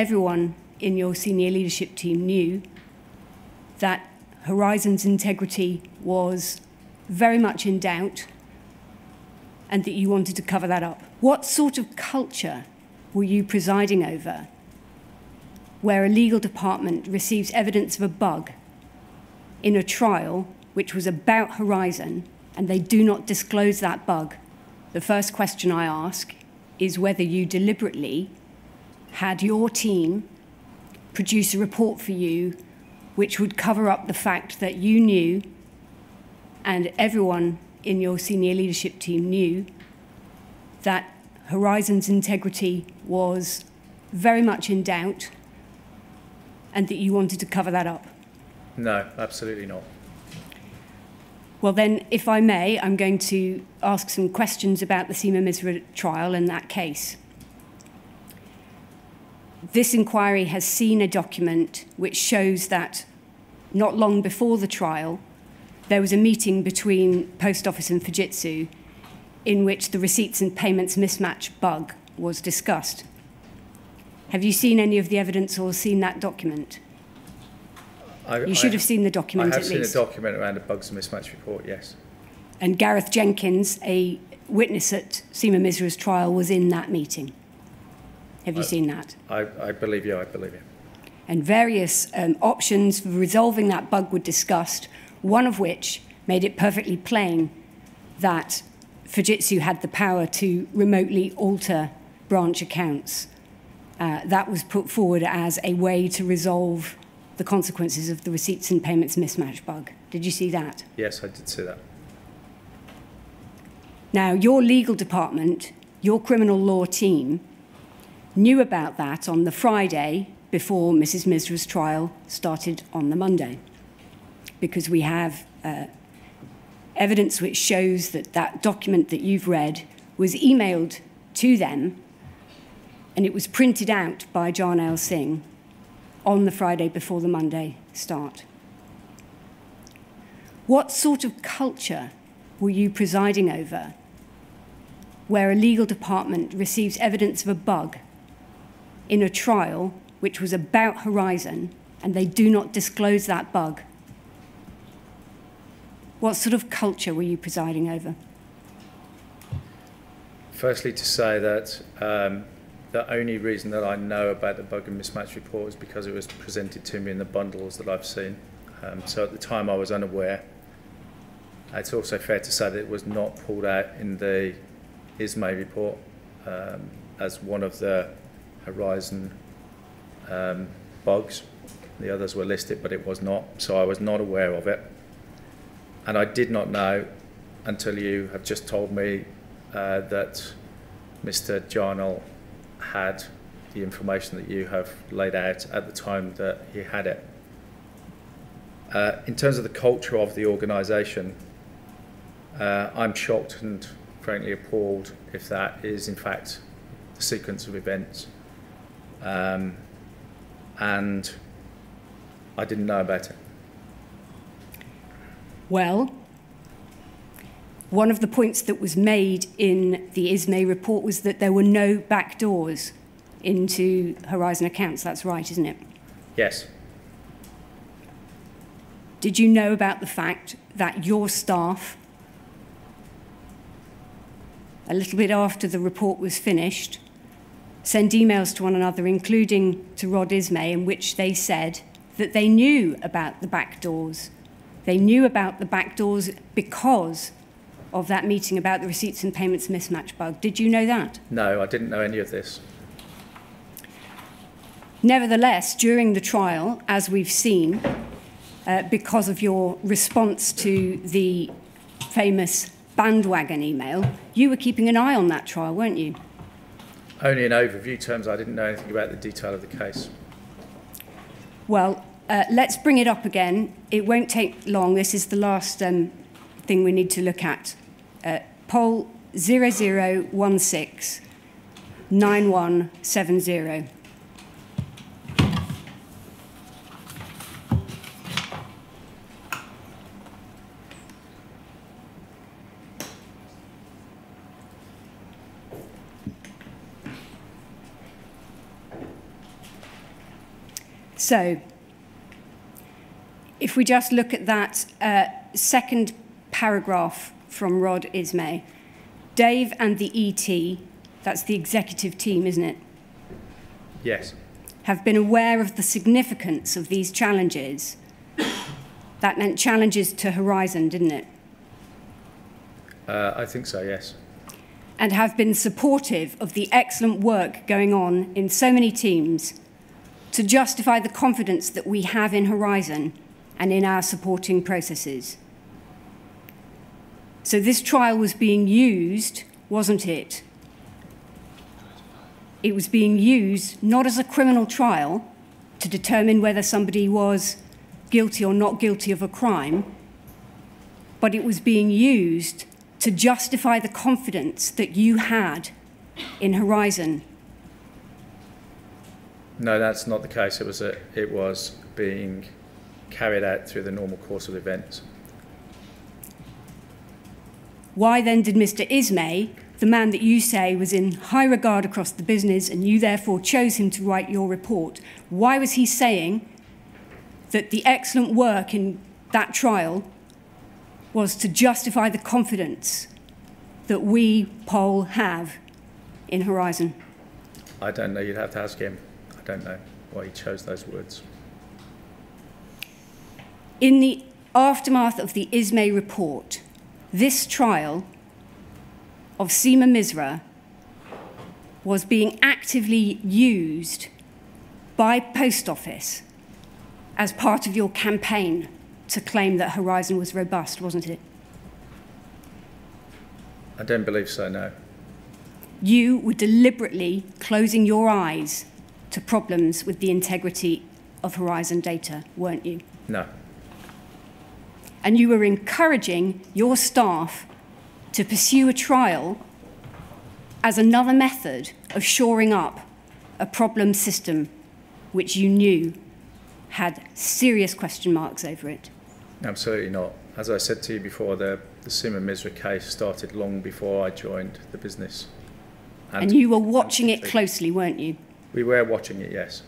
everyone in your senior leadership team knew that Horizon's integrity was very much in doubt and that you wanted to cover that up. What sort of culture were you presiding over where a legal department receives evidence of a bug in a trial which was about Horizon and they do not disclose that bug? The first question I ask is whether you deliberately had your team produce a report for you which would cover up the fact that you knew and everyone in your senior leadership team knew that Horizon's integrity was very much in doubt and that you wanted to cover that up? No, absolutely not. Well, then, if I may, I'm going to ask some questions about the Seema Misra trial and that case. This inquiry has seen a document which shows that not long before the trial, there was a meeting between Post Office and Fujitsu in which the receipts and payments mismatch bug was discussed. Have you seen any of the evidence or seen that document? I, You should I- have seen the document I have at seen least. a document around a bugs and mismatch report, yes. And Gareth Jenkins, a witness at Seema Misra's trial, was in that meeting. Have you I- seen that? I, I believe you, I believe you. and various um, options for resolving that bug were discussed, one of which made it perfectly plain that Fujitsu had the power to remotely alter branch accounts. Uh, that was put forward as a way to resolve the consequences of the receipts and payments mismatch bug. Did you see that? Yes, I did see that. Now, your legal department, your criminal law team, knew about that on the Friday before Mrs. Misra's trial started on the Monday. Because we have uh, evidence which shows that that document that you've read was emailed to them and it was printed out by Jarnail Singh on the Friday before the Monday start. What sort of culture were you presiding over where a legal department receives evidence of a bug in a trial which was about Horizon and they do not disclose that bug? What sort of culture were you presiding over? Firstly, to say that um, the only reason that I know about the bug and mismatch report is because it was presented to me in the bundles that I've seen. Um, so at the time I was unaware. It's also fair to say that it was not pulled out in the ISMAY report um, as one of the Horizon um, bugs. The others were listed, but it was not. So I was not aware of it. And I did not know until you have just told me uh, that Mr. Jarnail had the information that you have laid out at the time that he had it. Uh, in terms of the culture of the organisation, uh, I'm shocked and frankly appalled if that is in fact the sequence of events. Um, and I didn't know about it. Well, one of the points that was made in the ISMAY report was that there were no back doors into Horizon accounts. That's right, isn't it? Yes, Did you know about the fact that your staff, a little bit after the report was finished, sent emails to one another, including to Rod Ismay, in which they said that they knew about the back doors. They knew about the back doors because of that meeting about the receipts and payments mismatch bug. Did you know that? no, I didn't know any of this. Nevertheless, during the trial, as we've seen, uh, because of your response to the famous bandwagon email, you were keeping an eye on that trial, weren't you? only in overview terms. I didn't know anything about the detail of the case. Well, uh, let's bring it up again. It won't take long. This is the last um, thing we need to look at. Uh, poll 0016 9170. So, if we just look at that uh, second paragraph from Rod Ismay, Dave and the ET, that's the executive team, isn't it, Yes. have been aware of the significance of these challenges. That meant challenges to Horizon, didn't it? Uh, I think so, yes. And have been supportive of the excellent work going on in so many teams to justify the confidence that we have in Horizon and in our supporting processes. So this trial was being used, wasn't it? It was being used not as a criminal trial to determine whether somebody was guilty or not guilty of a crime, but it was being used to justify the confidence that you had in Horizon. No, that's not the case. It was, a, it was being carried out through the normal course of events. Why then did Mr. Ismay, the man that you say was in high regard across the business and you therefore chose him to write your report, why was he saying that the excellent work in that trial was to justify the confidence that we, POL, have in Horizon? I don't know. You'd have to ask him. I don't know why he chose those words. In the aftermath of the Ismay report, this trial of Seema Misra was being actively used by Post Office as part of your campaign to claim that Horizon was robust, wasn't it? I don't believe so, no. You were deliberately closing your eyes to problems with the integrity of Horizon data, weren't you? No. and you were encouraging your staff to pursue a trial as another method of shoring up a problem system which you knew had serious question marks over it. Absolutely not. As I said to you before, the, the Seema Misra case started long before I joined the business. And, you were watching it closely, weren't you? We were watching it, yes.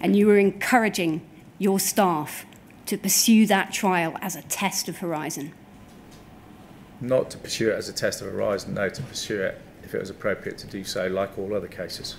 And you were encouraging your staff to pursue that trial as a test of Horizon. Not to pursue it as a test of Horizon, no, to pursue it if it was appropriate to do so, like all other cases.